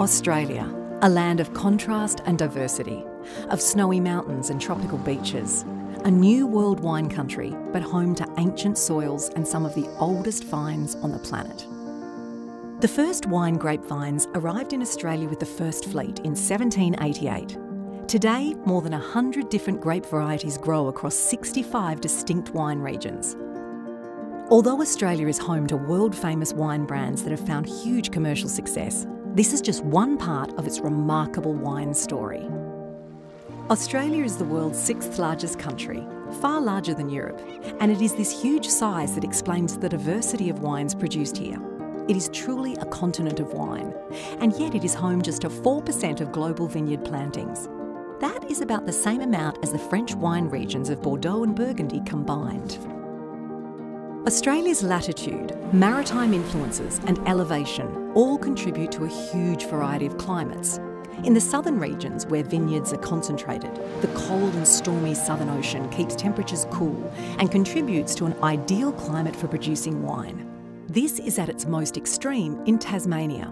Australia, a land of contrast and diversity, of snowy mountains and tropical beaches. A new world wine country, but home to ancient soils and some of the oldest vines on the planet. The first wine grapevines arrived in Australia with the First Fleet in 1788. Today, more than 100 different grape varieties grow across 65 distinct wine regions. Although Australia is home to world famous wine brands that have found huge commercial success, this is just one part of its remarkable wine story. Australia is the world's sixth largest country, far larger than Europe, and it is this huge size that explains the diversity of wines produced here. It is truly a continent of wine, and yet it is home just to 4% of global vineyard plantings. That is about the same amount as the French wine regions of Bordeaux and Burgundy combined. Australia's latitude, maritime influences, and elevation all contribute to a huge variety of climates. In the southern regions where vineyards are concentrated, the cold and stormy Southern Ocean keeps temperatures cool and contributes to an ideal climate for producing wine. This is at its most extreme in Tasmania.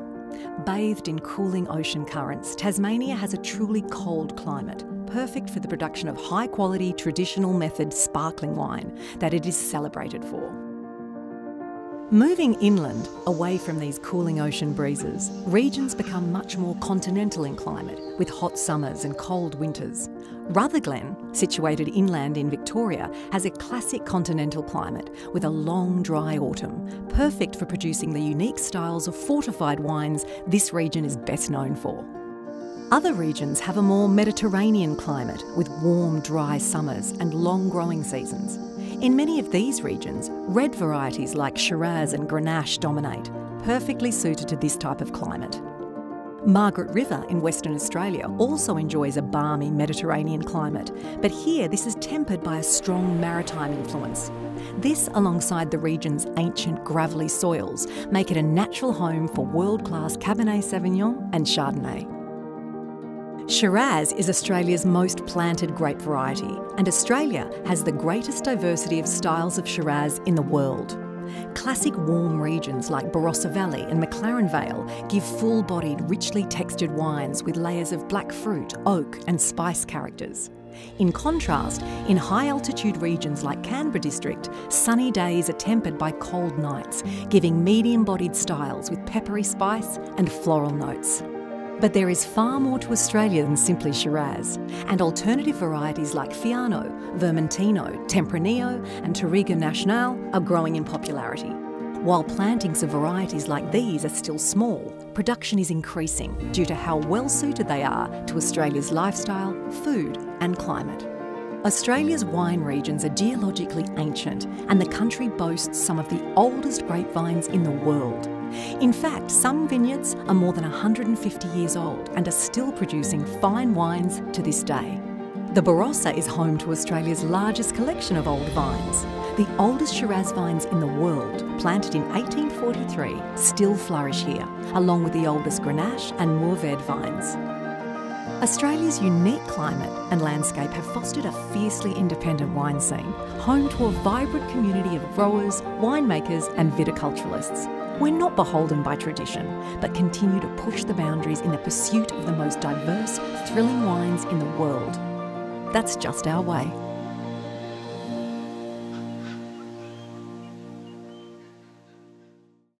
Bathed in cooling ocean currents, Tasmania has a truly cold climate, perfect for the production of high quality traditional method sparkling wine that it is celebrated for. Moving inland, away from these cooling ocean breezes, regions become much more continental in climate, with hot summers and cold winters. Rutherglen, situated inland in Victoria, has a classic continental climate with a long, dry autumn, perfect for producing the unique styles of fortified wines this region is best known for. Other regions have a more Mediterranean climate with warm, dry summers and long growing seasons. In many of these regions, red varieties like Shiraz and Grenache dominate, perfectly suited to this type of climate. Margaret River in Western Australia also enjoys a balmy Mediterranean climate, but here this is tempered by a strong maritime influence. This, alongside the region's ancient gravelly soils, make it a natural home for world class Cabernet Sauvignon and Chardonnay. Shiraz is Australia's most planted grape variety, and Australia has the greatest diversity of styles of Shiraz in the world. Classic warm regions like Barossa Valley and McLaren Vale give full bodied, richly textured wines with layers of black fruit, oak, and spice characters. In contrast, in high altitude regions like Canberra District, sunny days are tempered by cold nights, giving medium bodied styles with peppery spice and floral notes. But there is far more to Australia than simply Shiraz, and alternative varieties like Fiano, Vermentino, Tempranillo, and Touriga Nacional are growing in popularity. While plantings of varieties like these are still small, production is increasing due to how well suited they are to Australia's lifestyle, food, and climate. Australia's wine regions are geologically ancient, and the country boasts some of the oldest grapevines in the world. In fact, some vineyards are more than 150 years old and are still producing fine wines to this day. The Barossa is home to Australia's largest collection of old vines. The oldest Shiraz vines in the world, planted in 1843, still flourish here, along with the oldest Grenache and Mourvedre vines. Australia's unique climate and landscape have fostered a fiercely independent wine scene, home to a vibrant community of growers, winemakers, and viticulturalists. We're not beholden by tradition, but continue to push the boundaries in the pursuit of the most diverse, thrilling wines in the world. That's just our way.